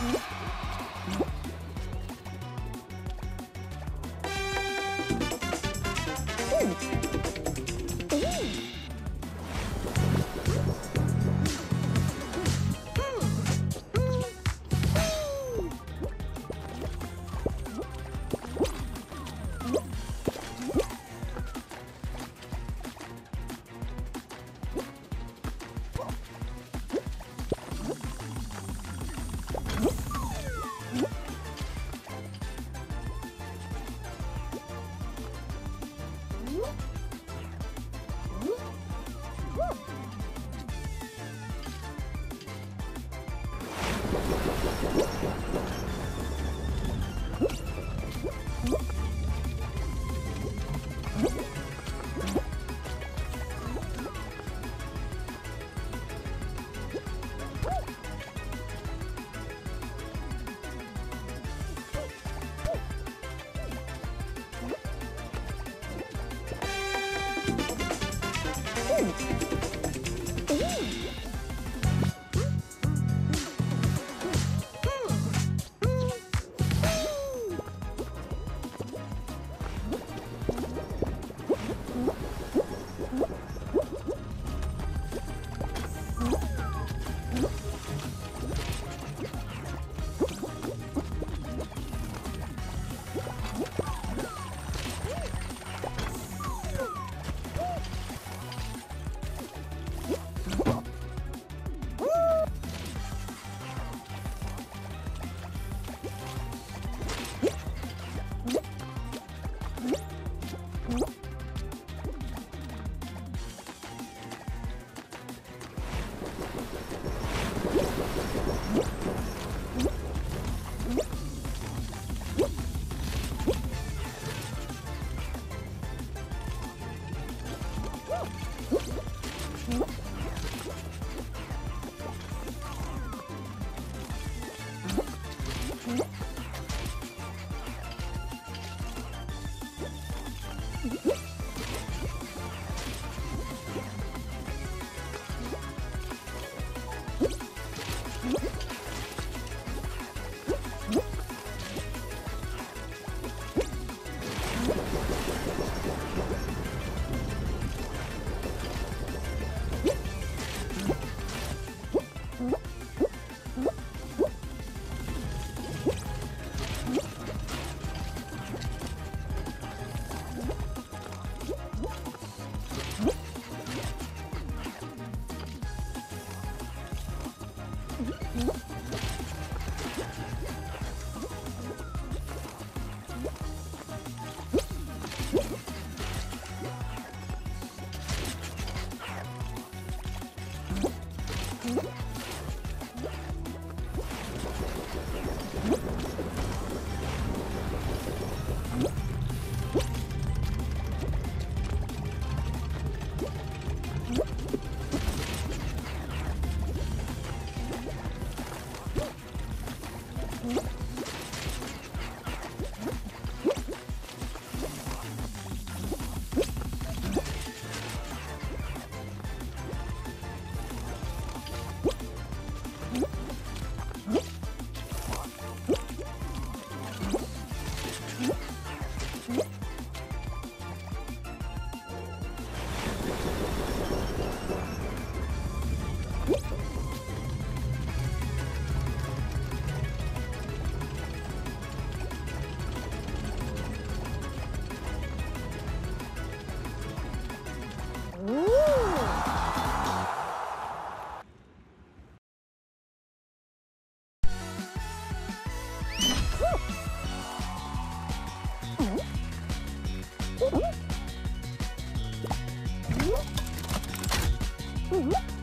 응? 어? Uhum.